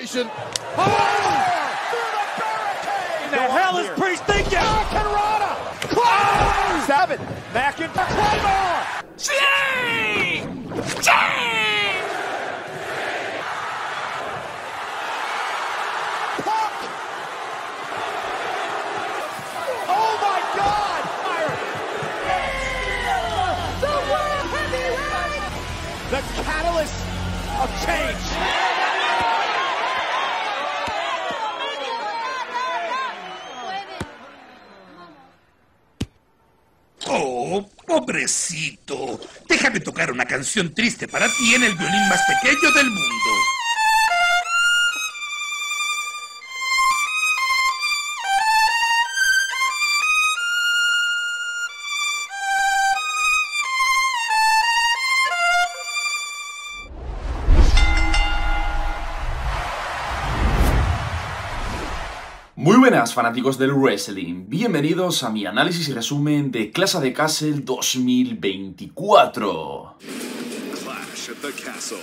Formation. Oh! Through the barricade! In the hell is. Priest thinking? Oh! Sabin! Mackin! Claymore! Jay! Jay! Puck! Oh my God! Fire! The catalyst of change! Pobrecito. Déjame tocar una canción triste para ti en el violín más pequeño del mundo. Muy buenas fanáticos del wrestling, bienvenidos a mi análisis y resumen de Clash de Castle 2024. Clash at the Castle.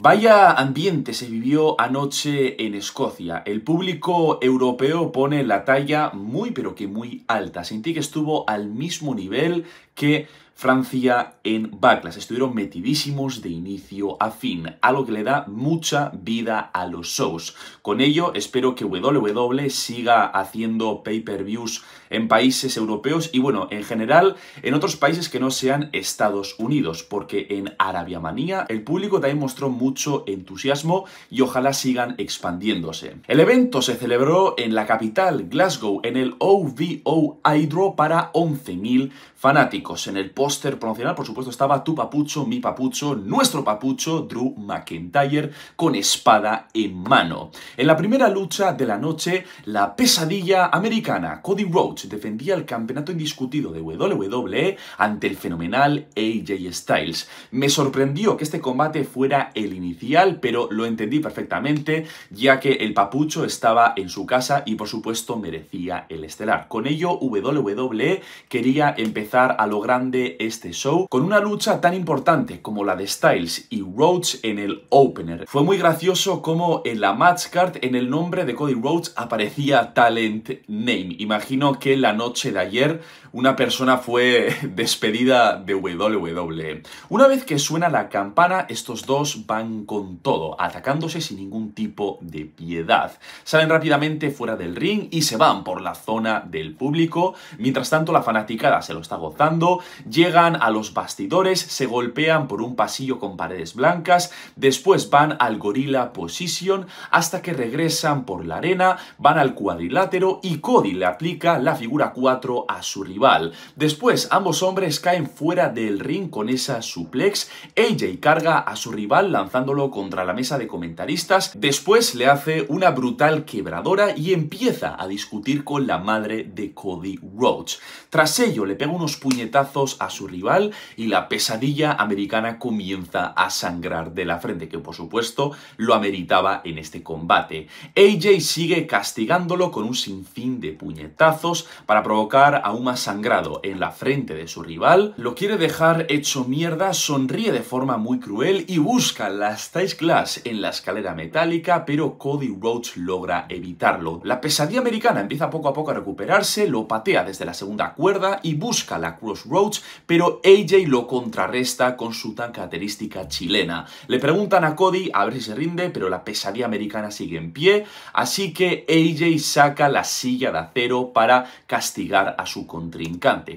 Vaya ambiente se vivió anoche en Escocia. El público europeo pone la talla muy pero que muy alta. Sentí que estuvo al mismo nivel que Francia en Backlash. Estuvieron metidísimos de inicio a fin, algo que le da mucha vida a los shows. Con ello, espero que WWE siga haciendo pay-per-views en países europeos y bueno, en general en otros países que no sean Estados Unidos, porque en Arabia Manía el público también mostró mucho entusiasmo y ojalá sigan expandiéndose. El evento se celebró en la capital, Glasgow, en el OVO Hydro para 11.000 fanáticos. En el póster promocional, por supuesto, estaba tu papucho, mi papucho, nuestro papucho, Drew McIntyre, con espada en mano. En la primera lucha de la noche, la pesadilla americana, Cody Rhodes, defendía el campeonato indiscutido de WWE ante el fenomenal AJ Styles. Me sorprendió que este combate fuera el inicial, pero lo entendí perfectamente, ya que el papucho estaba en su casa y por supuesto merecía el estelar. Con ello, WWE quería empezar a lo grande este show con una lucha tan importante como la de Styles y Rhodes en el opener. Fue muy gracioso como en la match card en el nombre de Cody Rhodes aparecía Talent Name. Imagino que la noche de ayer una persona fue despedida de WWE. Una vez que suena la campana, estos dos van con todo, atacándose sin ningún tipo de piedad. Salen rápidamente fuera del ring y se van por la zona del público. Mientras tanto, la fanaticada se lo está gozando. Llegan a los bastidores, se golpean por un pasillo con paredes blancas. Después van al Gorilla Position hasta que regresan por la arena, van al cuadrilátero y Cody le aplica la figura 4 a su rival. Después, ambos hombres caen fuera del ring con esa suplex. AJ carga a su rival lanzándolo contra la mesa de comentaristas. Después le hace una brutal quebradora y empieza a discutir con la madre de Cody Rhodes. Tras ello, le pega unos puñetazos a su rival y la pesadilla americana comienza a sangrar de la frente, que por supuesto lo ameritaba en este combate. AJ sigue castigándolo con un sinfín de puñetazos para provocar aún más en la frente de su rival. Lo quiere dejar hecho mierda, sonríe de forma muy cruel y busca la Styles Clash en la escalera metálica, pero Cody Rhodes logra evitarlo. La pesadilla americana empieza poco a poco a recuperarse, lo patea desde la segunda cuerda y busca la Crossroads, pero AJ lo contrarresta con su tan característica chilena. Le preguntan a Cody a ver si se rinde, pero la pesadilla americana sigue en pie, así que AJ saca la silla de acero para castigar a su contrincante,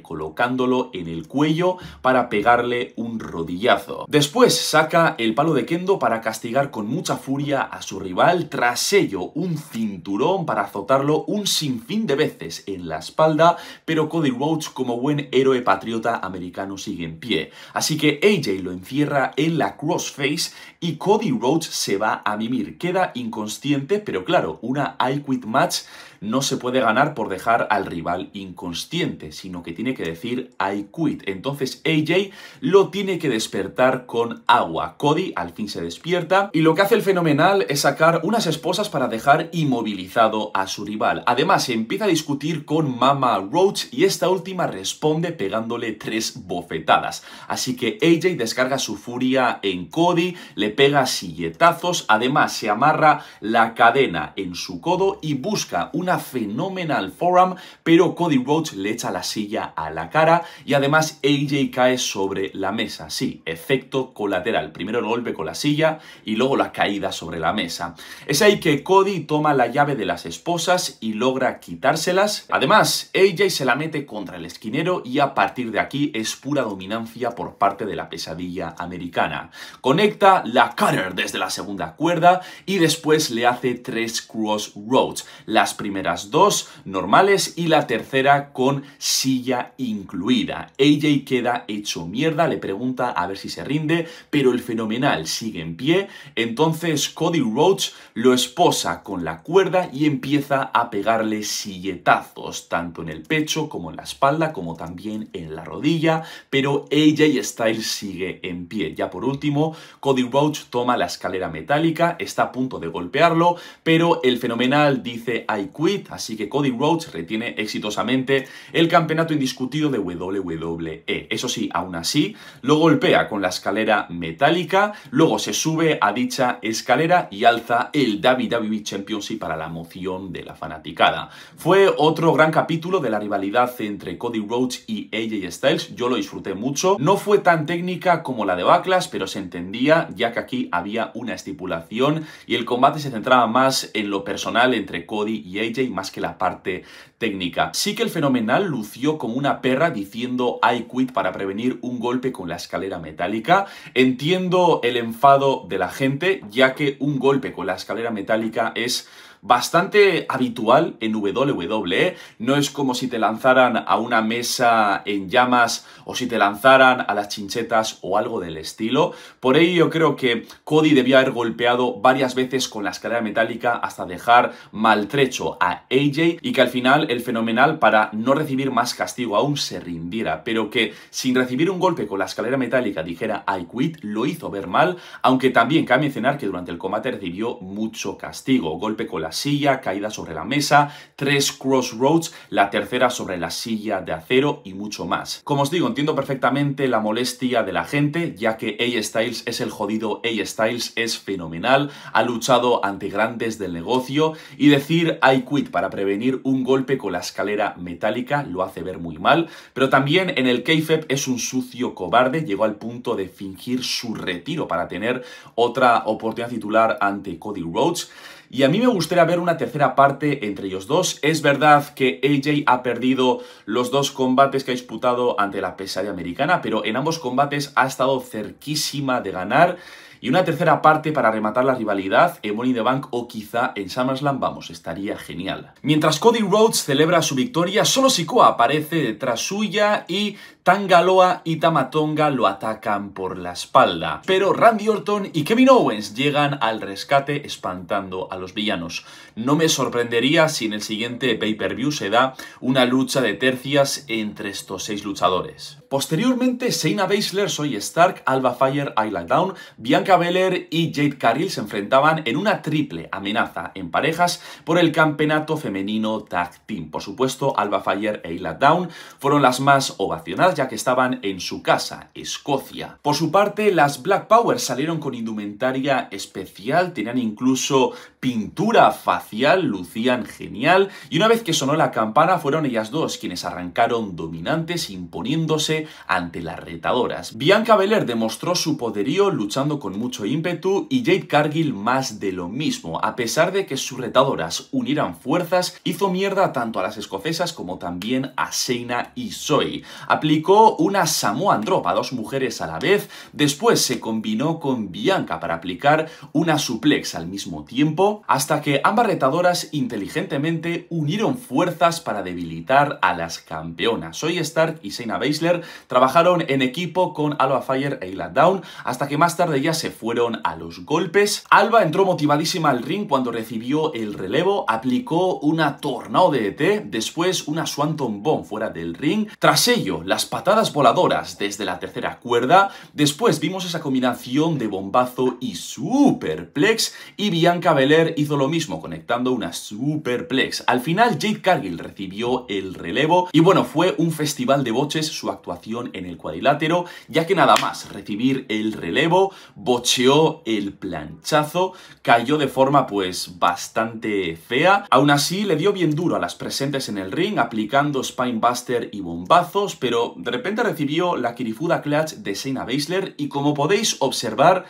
colocándolo en el cuello para pegarle un rodillazo. Después saca el palo de kendo para castigar con mucha furia a su rival, tras ello un cinturón para azotarlo un sinfín de veces en la espalda, pero Cody Rhodes como buen héroe patriota americano sigue en pie. Así que AJ lo encierra en la crossface y Cody Rhodes se va a mimir. Queda inconsciente, pero claro, una I Quit Match no se puede ganar por dejar al rival inconsciente, sino que tiene que decir I quit. Entonces AJ lo tiene que despertar con agua. Cody al fin se despierta y lo que hace el fenomenal es sacar unas esposas para dejar inmovilizado a su rival. Además, se empieza a discutir con Mama Roach y esta última responde pegándole tres bofetadas. Así que AJ descarga su furia en Cody, le pega silletazos, además se amarra la cadena en su codo y busca una fenomenal forearm, pero Cody Roach le echa la silla a la cara y además AJ cae sobre la mesa. Sí, efecto colateral. Primero el golpe con la silla y luego la caída sobre la mesa. Es ahí que Cody toma la llave de las esposas y logra quitárselas. Además, AJ se la mete contra el esquinero y a partir de aquí es pura dominancia por parte de la pesadilla americana. Conecta la cutter desde la segunda cuerda y después le hace tres crossroads. Las primeras dos normales y la tercera con silla incluida. AJ queda hecho mierda, le pregunta a ver si se rinde, pero el fenomenal sigue en pie. Entonces Cody Rhodes lo esposa con la cuerda y empieza a pegarle silletazos, tanto en el pecho como en la espalda, como también en la rodilla, pero AJ Styles sigue en pie. Ya por último, Cody Rhodes toma la escalera metálica, está a punto de golpearlo, pero el fenomenal dice I quit, así que Cody Rhodes retiene exitosamente el campeonato indiscutido de WWE. Eso sí, aún así, lo golpea con la escalera metálica, luego se sube a dicha escalera y alza el WWE Championship para la moción de la fanaticada. Fue otro gran capítulo de la rivalidad entre Cody Rhodes y AJ Styles, yo lo disfruté mucho, no fue tan técnica como la de Backlash, pero se entendía ya que aquí había una estipulación y el combate se centraba más en lo personal entre Cody y AJ más que la parte técnica. Sí que el fenomenal lució como una perra diciendo I quit para prevenir un golpe con la escalera metálica. Entiendo el enfado de la gente, ya que un golpe con la escalera metálica es bastante habitual en WWE. No es como si te lanzaran a una mesa en llamas o si te lanzaran a las chinchetas o algo del estilo. Por ello yo creo que Cody debía haber golpeado varias veces con la escalera metálica hasta dejar maltrecho a AJ y que al final el fenomenal para no recibir más castigo aún se rindiera, pero que sin recibir un golpe con la escalera metálica dijera I quit, lo hizo ver mal, aunque también cabe mencionar que durante el combate recibió mucho castigo, golpe con la silla, caída sobre la mesa, tres crossroads, la tercera sobre la silla de acero y mucho más. Como os digo, entiendo perfectamente la molestia de la gente, ya que A Styles es el jodido A Styles, es fenomenal, ha luchado ante grandes del negocio y decir I quit para prevenir un golpe con la escalera metálica lo hace ver muy mal, pero también en el kayfabe es un sucio cobarde, llegó al punto de fingir su retiro para tener otra oportunidad titular ante Cody Rhodes. Y a mí me gustaría ver una tercera parte entre ellos dos. Es verdad que AJ ha perdido los dos combates que ha disputado ante la pesadilla americana, pero en ambos combates ha estado cerquísima de ganar. Y una tercera parte para rematar la rivalidad en Money the Bank o quizá en SummerSlam, vamos, estaría genial. Mientras Cody Rhodes celebra su victoria, solo Sikoa aparece detrás suya y Tangaloa y Tamatonga lo atacan por la espalda. Pero Randy Orton y Kevin Owens llegan al rescate espantando a los villanos. No me sorprendería si en el siguiente pay-per-view se da una lucha de tercias entre estos seis luchadores. Posteriormente, Shayna Baszler, Soy Stark, Alba Fire, Isla Down, Bianca Belair y Jade Cargill se enfrentaban en una triple amenaza en parejas por el campeonato femenino Tag Team. Por supuesto, Alba Fire e Isla Down fueron las más ovacionadas ya que estaban en su casa, Escocia. Por su parte, las Black Power salieron con indumentaria especial, tenían incluso pintura facial, lucían genial, y una vez que sonó la campana fueron ellas dos quienes arrancaron dominantes imponiéndose ante las retadoras. Bianca Belair demostró su poderío luchando con mucho ímpetu y Jade Cargill más de lo mismo, a pesar de que sus retadoras unieran fuerzas, hizo mierda tanto a las escocesas como también a Shayna y Zoe. Aplicó una Samoan Drop a dos mujeres a la vez, después se combinó con Bianca para aplicar una suplex al mismo tiempo, hasta que ambas retadoras inteligentemente unieron fuerzas para debilitar a las campeonas. Soy Stark y Shayna Baszler trabajaron en equipo con Alba Fire e Ila Down, hasta que más tarde ya se fueron a los golpes. Alba entró motivadísima al ring cuando recibió el relevo, aplicó una tornado de ET, después una Swanton Bomb fuera del ring, tras ello las patadas voladoras desde la tercera cuerda, después vimos esa combinación de bombazo y superplex y Bianca Belair hizo lo mismo conectando una superplex. Al final Jade Cargill recibió el relevo y bueno, fue un festival de boches su actuación en el cuadrilátero, ya que nada más recibir el relevo, bocheó el planchazo, cayó de forma pues bastante fea, aún así le dio bien duro a las presentes en el ring, aplicando Spinebuster y bombazos, pero de repente recibió la Kirifuda Clutch de Shayna Baszler y como podéis observar,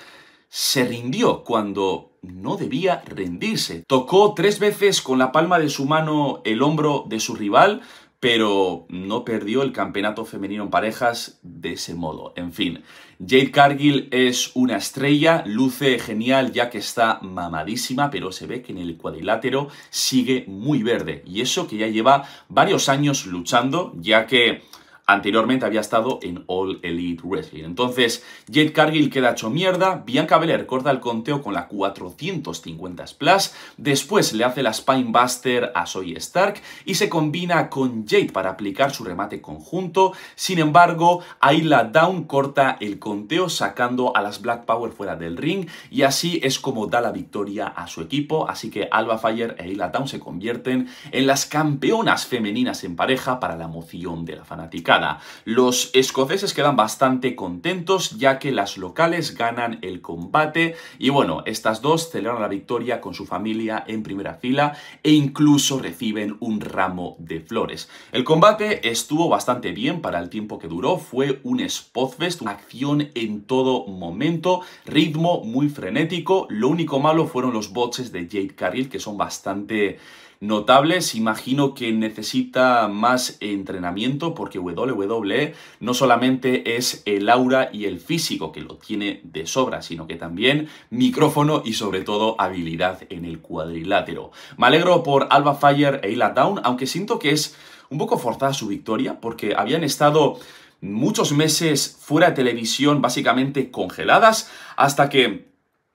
se rindió cuando no debía rendirse. Tocó tres veces con la palma de su mano el hombro de su rival, pero no perdió el campeonato femenino en parejas de ese modo. En fin, Jade Cargill es una estrella, luce genial ya que está mamadísima, pero se ve que en el cuadrilátero sigue muy verde. Y eso que ya lleva varios años luchando, ya que Anteriormente había estado en All Elite Wrestling. Entonces, Jade Cargill queda hecho mierda. Bianca Belair corta el conteo con la 450 Splash. Después le hace la Spinebuster a Zoe Stark y se combina con Jade para aplicar su remate conjunto. Sin embargo, Ayla Down corta el conteo sacando a las Black Power fuera del ring y así es como da la victoria a su equipo. Así que Alba Fire e Ayla Down se convierten en las campeonas femeninas en pareja para la moción de la fanática. Los escoceses quedan bastante contentos ya que las locales ganan el combate. Y bueno, estas dos celebran la victoria con su familia en primera fila e incluso reciben un ramo de flores. El combate estuvo bastante bien para el tiempo que duró, fue un spotfest, una acción en todo momento, ritmo muy frenético, lo único malo fueron los bots de Jade Cargill que son bastante notables. Imagino que necesita más entrenamiento porque WWE no solamente es el aura y el físico que lo tiene de sobra, sino que también micrófono y sobre todo habilidad en el cuadrilátero. Me alegro por Alba Fire e Ila Down, aunque siento que es un poco forzada su victoria porque habían estado muchos meses fuera de televisión básicamente congeladas hasta que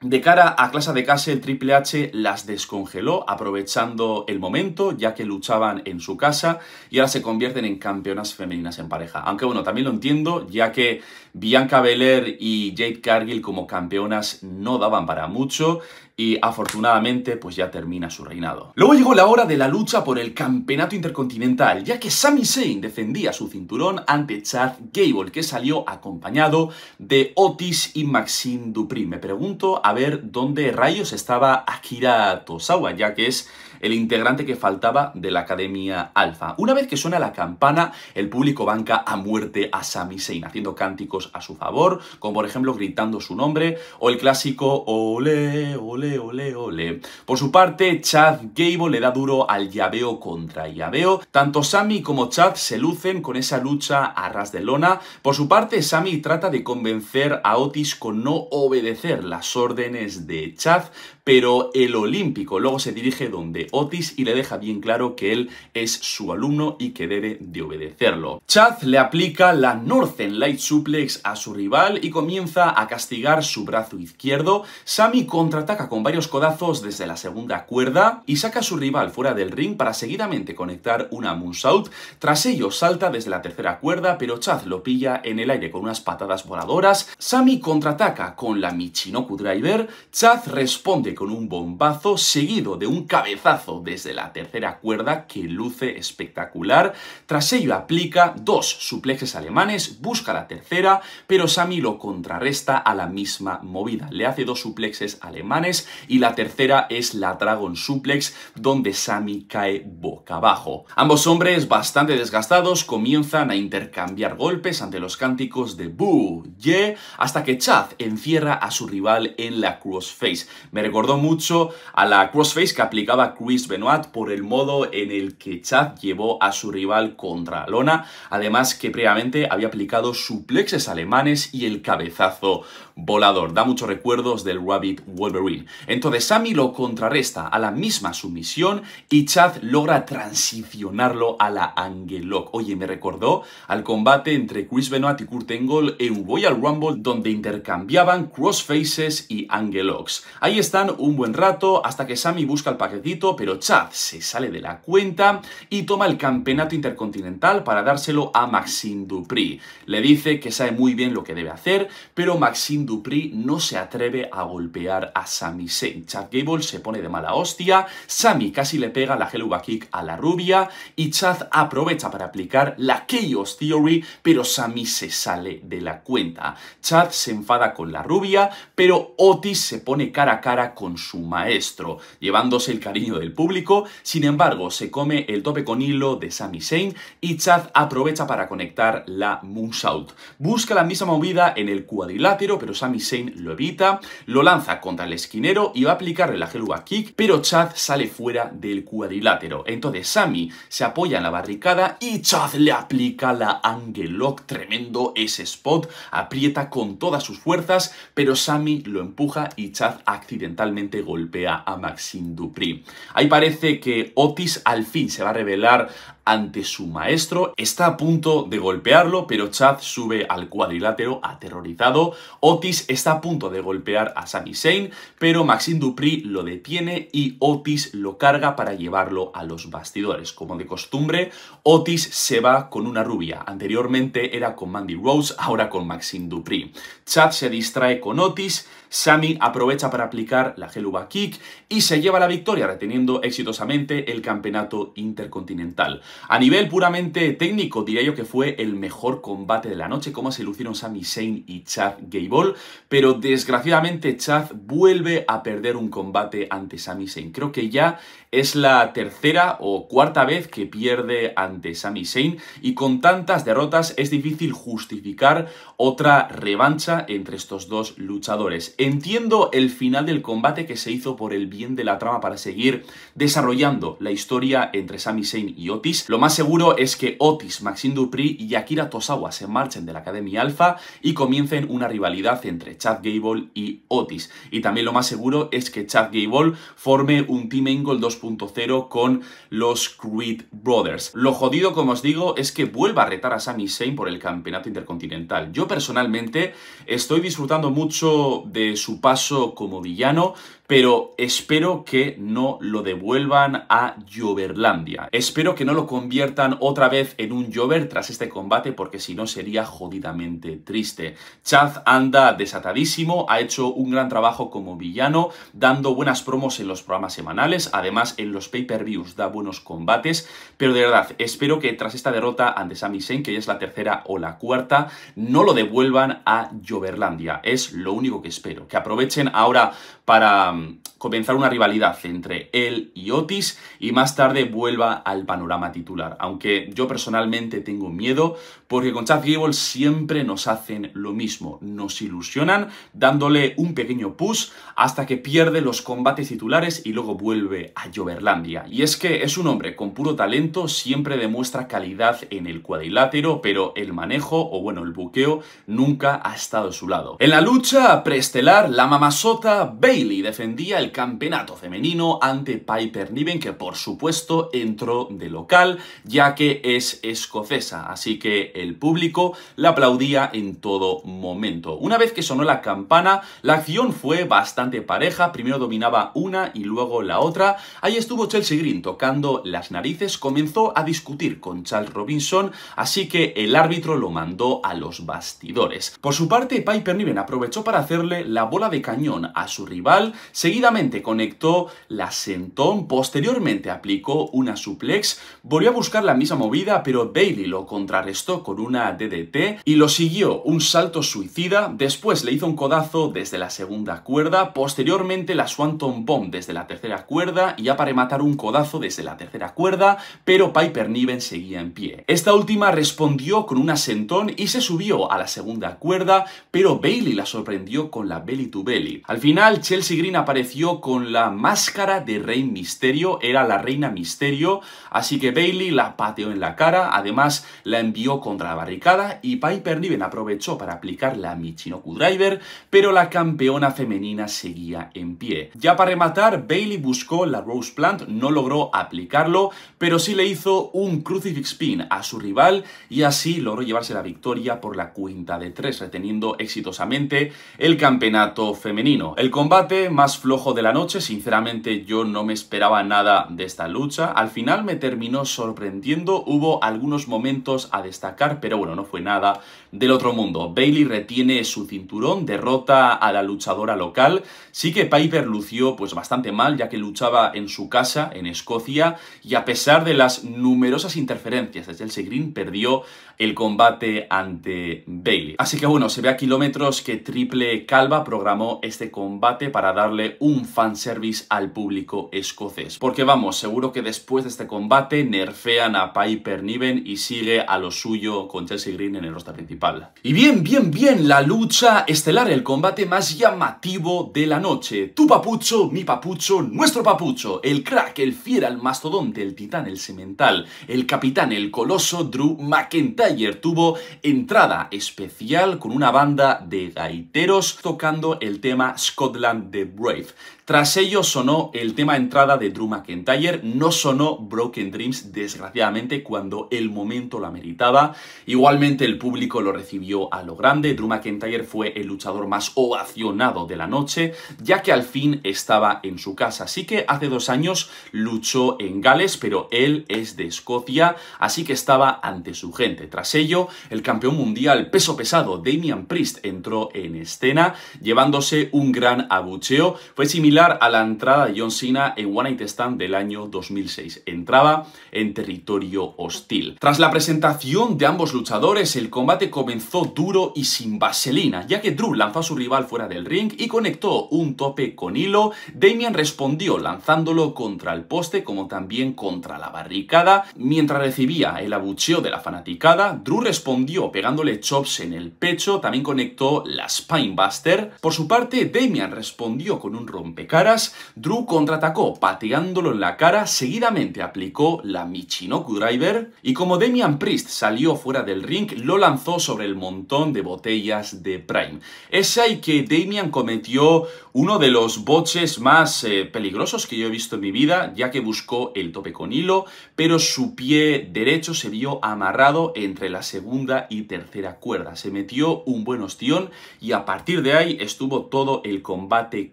de cara a clase de casa, el Triple H las descongeló aprovechando el momento, ya que luchaban en su casa y ahora se convierten en campeonas femeninas en pareja. Aunque bueno, también lo entiendo, ya que Bianca Belair y Jade Cargill como campeonas no daban para mucho y afortunadamente pues ya termina su reinado. Luego llegó la hora de la lucha por el campeonato intercontinental, ya que Sami Zayn defendía su cinturón ante Chad Gable, que salió acompañado de Otis y Maxine Dupri. Me pregunto a ver dónde rayos estaba Akira Tosawa, ya que es el integrante que faltaba de la Academia Alpha. Una vez que suena la campana, el público banca a muerte a Sami Zayn, haciendo cánticos a su favor, como por ejemplo gritando su nombre, o el clásico ole, ole, ole, ole. Por su parte, Chad Gable le da duro al llaveo contra llaveo. Tanto Sami como Chad se lucen con esa lucha a ras de lona. Por su parte, Sami trata de convencer a Otis con no obedecer las órdenes de Chad, pero el olímpico luego se dirige donde Otis y le deja bien claro que él es su alumno y que debe de obedecerlo. Chad le aplica la Northern Light Suplex a su rival y comienza a castigar su brazo izquierdo. Sami contraataca con varios codazos desde la segunda cuerda y saca a su rival fuera del ring para seguidamente conectar una moonsault. Tras ello salta desde la tercera cuerda, pero Chad lo pilla en el aire con unas patadas voladoras. Sami contraataca con la Michinoku Driver. Chad responde con un bombazo seguido de un cabezazo desde la tercera cuerda que luce espectacular. Tras ello aplica dos suplexes alemanes, busca la tercera, pero Sami lo contrarresta a la misma movida. Le hace dos suplexes alemanes y la tercera es la Dragon Suplex donde Sami cae boca abajo. Ambos hombres bastante desgastados comienzan a intercambiar golpes ante los cánticos de Boo, Ye, hasta que Chad encierra a su rival en la crossface. Me mucho a la crossface que aplicaba Chris Benoit por el modo en el que Chad llevó a su rival contra lona, además que previamente había aplicado suplexes alemanes y el cabezazo volador. Da muchos recuerdos del Rabbit Wolverine. Entonces Sammy lo contrarresta a la misma sumisión y Chad logra transicionarlo a la Angelock. Oye, me recordó al combate entre Chris Benoit y Kurt Angle en Royal Rumble donde intercambiaban crossfaces y Angelocks. Ahí están un buen rato hasta que Sammy busca el paquetito, pero Chad se sale de la cuenta y toma el campeonato intercontinental para dárselo a Maxime Dupri. Le dice que sabe muy bien lo que debe hacer, pero Maxime Dupri no se atreve a golpear a Sami Zayn. Chad Gable se pone de mala hostia, Sami casi le pega la Helluva Kick a la rubia y Chad aprovecha para aplicar la Chaos Theory, pero Sami se sale de la cuenta. Chad se enfada con la rubia, pero Otis se pone cara a cara con su maestro, llevándose el cariño del público, sin embargo se come el tope con hilo de Sami Zayn y Chad aprovecha para conectar la Moonsault. Busca la misma movida en el cuadrilátero, pero Sami Zayn lo evita, lo lanza contra el esquinero y va a aplicarle la Helluva Kick, pero Chad sale fuera del cuadrilátero. Entonces Sami se apoya en la barricada y Chad le aplica la Angel Lock, tremendo ese spot, aprieta con todas sus fuerzas, pero Sami lo empuja y Chad accidentalmente golpea a Maxine Dupri. Ahí parece que Otis al fin se va a revelar ante su maestro, está a punto de golpearlo, pero Chad sube al cuadrilátero aterrorizado, Otis está a punto de golpear a Sami Zayn, pero Maxine Dupri lo detiene y Otis lo carga para llevarlo a los bastidores. Como de costumbre, Otis se va con una rubia, anteriormente era con Mandy Rose, ahora con Maxine Dupri. Chad se distrae con Otis, Sami aprovecha para aplicar la Helluva Kick y se lleva la victoria reteniendo exitosamente el campeonato intercontinental. A nivel puramente técnico diría yo que fue el mejor combate de la noche, como se lucieron Sami Zayn y Chad Gable, pero desgraciadamente Chad vuelve a perder un combate ante Sami Zayn. Creo que ya es la tercera o cuarta vez que pierde ante Sami Zayn y con tantas derrotas es difícil justificar otra revancha entre estos dos luchadores. Entiendo el final del combate que se hizo por el bien de la trama para seguir desarrollando la historia entre Sami Zayn y Otis. Lo más seguro es que Otis, Maxine Dupri y Akira Tosawa se marchen de la Academia Alpha y comiencen una rivalidad entre Chad Gable y Otis. Y también lo más seguro es que Chad Gable forme un Team Angle 2.0 con los Creed Brothers. Lo jodido, como os digo, es que vuelva a retar a Sami Zayn por el campeonato intercontinental. Yo personalmente estoy disfrutando mucho de su paso como villano, pero espero que no lo devuelvan a Joverlandia. Espero que no lo conviertan otra vez en un Jover tras este combate, porque si no sería jodidamente triste. Chad anda desatadísimo, ha hecho un gran trabajo como villano, dando buenas promos en los programas semanales, además en los pay-per-views da buenos combates, pero de verdad, espero que tras esta derrota ante Sami Zayn, que ya es la tercera o la cuarta, no lo devuelvan a Joverlandia. Es lo único que espero. Que aprovechen ahora para um, comenzar una rivalidad entre él y Otis y más tarde vuelva al panorama titular. Aunque yo personalmente tengo miedo porque con Chad Gable siempre nos hacen lo mismo, nos ilusionan dándole un pequeño push hasta que pierde los combates titulares y luego vuelve a Joverlandia. Y es que es un hombre con puro talento, siempre demuestra calidad en el cuadrilátero, pero el manejo o bueno, el buqueo nunca ha estado a su lado. En la lucha preestelar, la mamasota Bailey defendía el campeonato femenino ante Piper Niven, que por supuesto entró de local, ya que es escocesa, así que el público la aplaudía en todo momento. Una vez que sonó la campana, la acción fue bastante pareja, primero dominaba una y luego la otra. Ahí estuvo Chelsea Green tocando las narices, comenzó a discutir con Charles Robinson, así que el árbitro lo mandó a los bastidores. Por su parte, Piper Niven aprovechó para hacerle la bola de cañón a su rival, seguidamente conectó la sentón, posteriormente aplicó una suplex, volvió a buscar la misma movida, pero Bailey lo contrarrestó con una DDT y lo siguió un salto suicida, después le hizo un codazo desde la segunda cuerda, posteriormente la Swanton Bomb desde la tercera cuerda y ya para rematar un codazo desde la tercera cuerda, pero Piper Niven seguía en pie. Esta última respondió con una sentón y se subió a la segunda cuerda, pero Bailey la sorprendió con la belly to belly. Al final, Chelsea Green apareció con la máscara de Rey Misterio, era la reina Misterio, así que Bailey la pateó en la cara, además la envió contra la barricada y Piper Niven aprovechó para aplicar la Michinoku Driver, pero la campeona femenina seguía en pie. Ya para rematar, Bailey buscó la Rose Plant, no logró aplicarlo, pero sí le hizo un Crucifix Pin a su rival y así logró llevarse la victoria por la cuenta de tres, reteniendo exitosamente el campeonato femenino. El combate más flojo de la noche, sinceramente yo no me esperaba nada de esta lucha, al final me terminó sorprendiendo, hubo algunos momentos a destacar, pero bueno, no fue nada del otro mundo. Bailey retiene su cinturón, derrota a la luchadora local, sí que Piper lució pues bastante mal ya que luchaba en su casa, en Escocia, y a pesar de las numerosas interferencias de Chelsea Green, perdió el combate ante Bailey. Así que bueno, se ve a kilómetros que Triple Calva programó este combate para darle un fanservice al público escocés. Porque vamos, seguro que después de este combate nerfean a Piper Niven y sigue a lo suyo con Chelsea Green en el roster principal. Y bien, bien, bien, la lucha estelar, el combate más llamativo de la noche. Tu papucho, mi papucho, nuestro papucho, el crack, el fiera, el mastodonte, el titán, el semental, el capitán, el coloso Drew McIntyre tuvo entrada especial con una banda de gaiteros tocando el tema Scotland the Brave. Tras ello sonó el tema entrada de Drew McIntyre, no sonó Broken Dreams desgraciadamente cuando el momento lo ameritaba. Igualmente el público lo recibió a lo grande, Drew McIntyre fue el luchador más ovacionado de la noche, ya que al fin estaba en su casa. Así que hace dos años luchó en Gales, pero él es de Escocia, así que estaba ante su gente. Tras ello, el campeón mundial peso pesado Damian Priest entró en escena, llevándose un gran abucheo. Fue similar a la entrada de John Cena en One Night Stand del año 2006. Entraba en territorio hostil. Tras la presentación de ambos luchadores, el combate comenzó duro y sin vaselina, ya que Drew lanzó a su rival fuera del ring y conectó un tope con hilo. Damian respondió lanzándolo contra el poste como también contra la barricada. Mientras recibía el abucheo de la fanaticada, Drew respondió pegándole chops en el pecho, también conectó la Spinebuster. Por su parte, Damian respondió con un rompe caras, Drew contraatacó pateándolo en la cara, seguidamente aplicó la Michinoku Driver y como Damian Priest salió fuera del ring, lo lanzó sobre el montón de botellas de Prime. Es ahí que Damian cometió uno de los boches más eh, peligrosos que yo he visto en mi vida, ya que buscó el tope con hilo, pero su pie derecho se vio amarrado entre la segunda y tercera cuerda. Se metió un buen ostión y a partir de ahí estuvo todo el combate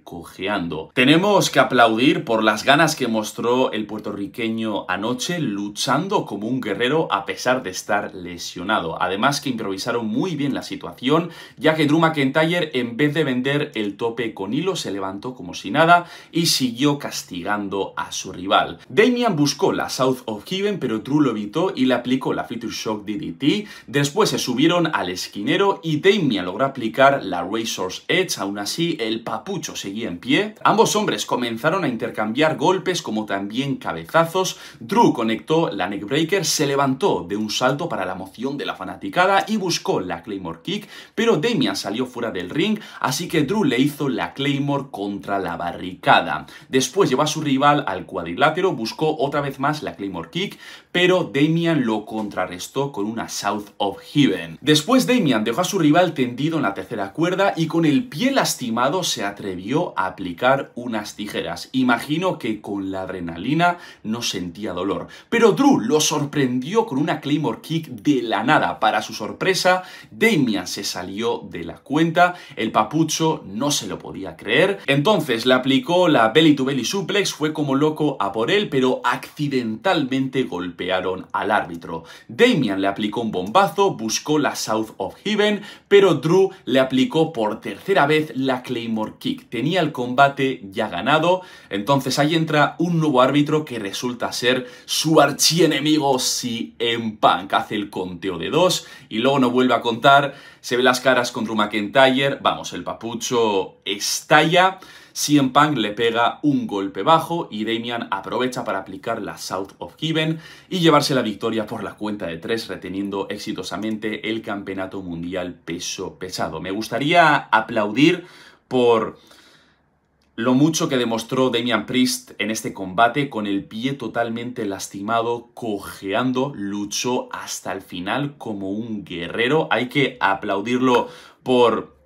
cojeando. Tenemos que aplaudir por las ganas que mostró el puertorriqueño anoche luchando como un guerrero a pesar de estar lesionado. Además que improvisaron muy bien la situación, ya que Drew McIntyre en vez de vender el tope con hilo se levantó como si nada y siguió castigando a su rival. Damian buscó la South of Heaven pero Drew lo evitó y le aplicó la Future Shock DDT. Después se subieron al esquinero y Damian logró aplicar la Razor's Edge. Aún así el papucho seguía en pie. Ambos hombres comenzaron a intercambiar golpes como también cabezazos. Drew conectó la neckbreaker, se levantó de un salto para la moción de la fanaticada y buscó la Claymore Kick, pero Damian salió fuera del ring, así que Drew le hizo la Claymore contra la barricada. Después llevó a su rival al cuadrilátero, buscó otra vez más la Claymore Kick, pero Damian lo contrarrestó con una South of Heaven. Después Damian dejó a su rival tendido en la tercera cuerda y con el pie lastimado se atrevió a aplicar unas tijeras. Imagino que con la adrenalina no sentía dolor. Pero Drew lo sorprendió con una Claymore Kick de la nada. Para su sorpresa, Damian se salió de la cuenta, el papucho no se lo podía creer. Entonces le aplicó la belly to belly suplex, fue como loco a por él, pero accidentalmente golpearon al árbitro. Damian le aplicó un bombazo, buscó la South of Heaven, pero Drew le aplicó por tercera vez la Claymore Kick. Tenía el combate ya ganado. Entonces ahí entra un nuevo árbitro que resulta ser su archienemigo en Punk. Hace el conteo de dos y luego no vuelve a contar. Se ve las caras con Drew McIntyre. Vamos, el papucho estalla. CM Punk le pega un golpe bajo y Damian aprovecha para aplicar la South of Heaven y llevarse la victoria por la cuenta de tres, reteniendo exitosamente el campeonato mundial peso pesado. Me gustaría aplaudir por lo mucho que demostró Damian Priest en este combate con el pie totalmente lastimado, cojeando, luchó hasta el final como un guerrero. Hay que aplaudirlo por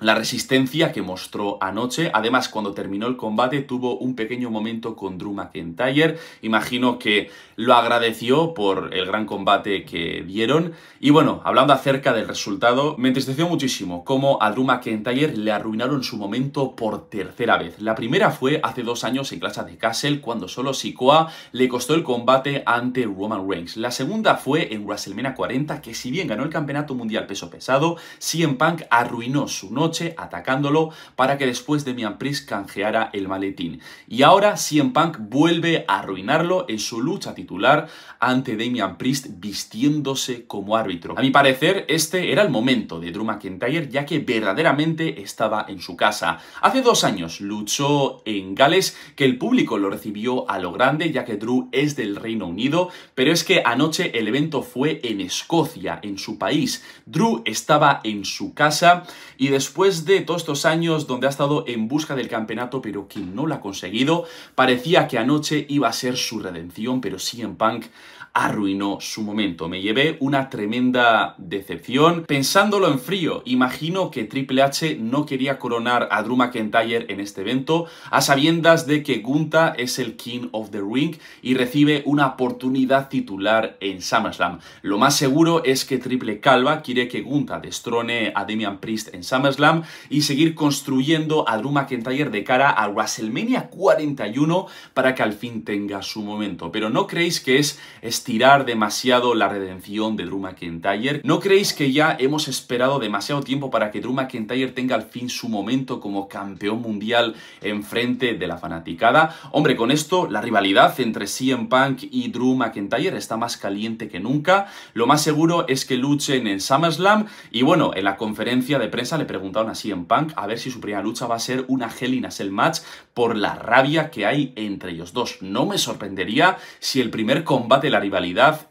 la resistencia que mostró anoche. Además, cuando terminó el combate tuvo un pequeño momento con Drew McIntyre. Imagino que lo agradeció por el gran combate que dieron. Y bueno, hablando acerca del resultado, me entristeció muchísimo cómo a Drew McIntyre le arruinaron su momento por tercera vez. La primera fue hace dos años en Clash de Castle, cuando solo Sikoa le costó el combate ante Roman Reigns. La segunda fue en WrestleMania 40, que si bien ganó el campeonato mundial peso pesado, CM Punk arruinó su atacándolo para que después Demian Priest canjeara el maletín. Y ahora CM Punk vuelve a arruinarlo en su lucha titular ante Damian Priest vistiéndose como árbitro. A mi parecer, este era el momento de Drew McIntyre ya que verdaderamente estaba en su casa. Hace dos años luchó en Gales, que el público lo recibió a lo grande ya que Drew es del Reino Unido, pero es que anoche el evento fue en Escocia, en su país. Drew estaba en su casa y después después de todos estos años donde ha estado en busca del campeonato pero que no lo ha conseguido, parecía que anoche iba a ser su redención, pero en Punk arruinó su momento. Me llevé una tremenda decepción. Pensándolo en frío, imagino que Triple H no quería coronar a Drew McIntyre en este evento, a sabiendas de que Gunta es el King of the Ring y recibe una oportunidad titular en SummerSlam. Lo más seguro es que Triple Calva quiere que Gunta destrone a Damian Priest en SummerSlam y seguir construyendo a Drew McIntyre de cara a WrestleMania 41 para que al fin tenga su momento. Pero no creéis que es estirar demasiado la redención de Drew McIntyre? ¿No creéis que ya hemos esperado demasiado tiempo para que Drew McIntyre tenga al fin su momento como campeón mundial en frente de la fanaticada? Hombre, con esto la rivalidad entre CM Punk y Drew McIntyre está más caliente que nunca. Lo más seguro es que luchen en SummerSlam y bueno, en la conferencia de prensa le preguntaron a CM Punk a ver si su primera lucha va a ser una Hell in a Cell match por la rabia que hay entre ellos dos. No me sorprendería si el primer combate de la rivalidad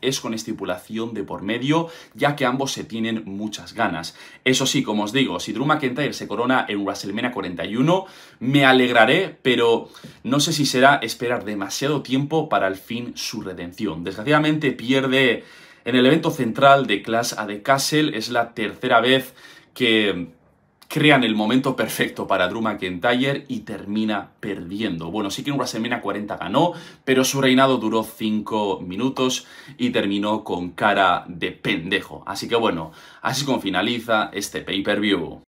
es con estipulación de por medio, ya que ambos se tienen muchas ganas. Eso sí, como os digo, si Drew McIntyre se corona en WrestleMania 41, me alegraré, pero no sé si será esperar demasiado tiempo para al fin su redención. Desgraciadamente pierde en el evento central de Clash a the Castle, es la tercera vez que crean el momento perfecto para Drew McIntyre y termina perdiendo. Bueno, sí que en WrestleMania 40 ganó, pero su reinado duró 5 minutos y terminó con cara de pendejo. Así que bueno, así como finaliza este pay-per-view.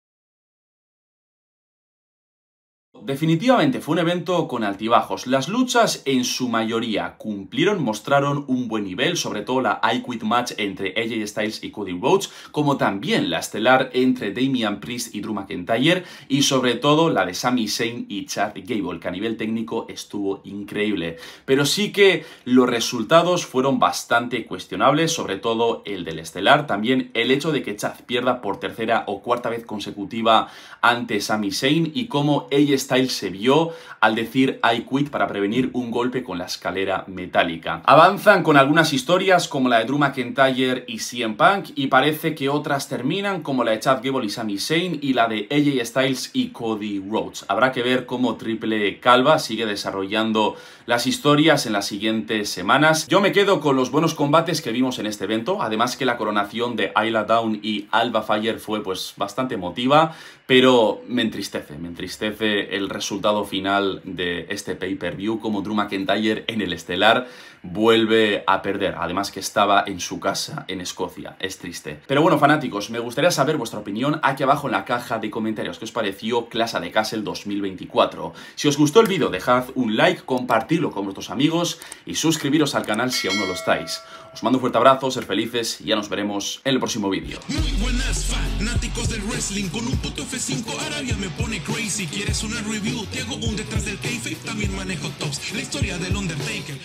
Definitivamente fue un evento con altibajos. Las luchas en su mayoría cumplieron, mostraron un buen nivel, sobre todo la I Quit Match entre AJ Styles y Cody Rhodes, como también la estelar entre Damian Priest y Drew McIntyre, y sobre todo la de Sami Zayn y Chad Gable, que a nivel técnico estuvo increíble. Pero sí que los resultados fueron bastante cuestionables, sobre todo el del estelar, también el hecho de que Chad pierda por tercera o cuarta vez consecutiva ante Sami Zayn y cómo AJ Styles se vio al decir I quit para prevenir un golpe con la escalera metálica. Avanzan con algunas historias como la de Drew McIntyre y CM Punk y parece que otras terminan como la de Chad Gable y Sami Zayn y la de AJ Styles y Cody Rhodes. Habrá que ver cómo Triple Calva sigue desarrollando las historias en las siguientes semanas. Yo me quedo con los buenos combates que vimos en este evento, además que la coronación de Ayla Down y Alba Fire fue pues bastante emotiva, pero me entristece, me entristece el resultado final de este pay-per-view como Drew McIntyre en el estelar vuelve a perder, además que estaba en su casa en Escocia, es triste. Pero bueno, fanáticos, me gustaría saber vuestra opinión aquí abajo en la caja de comentarios, ¿qué os pareció Clase de Castle 2024? Si os gustó el vídeo, dejad un like, compartirlo con vuestros amigos y suscribiros al canal si aún no lo estáis. Os mando un fuerte abrazo, ser felices y ya nos veremos en el próximo vídeo. Muy buenas fanáticos del wrestling con un puto F5 Arabia me pone crazy. ¿Quieres una review? Te hago un detrás del kayfabe, también manejo tops. La historia del Undertaker.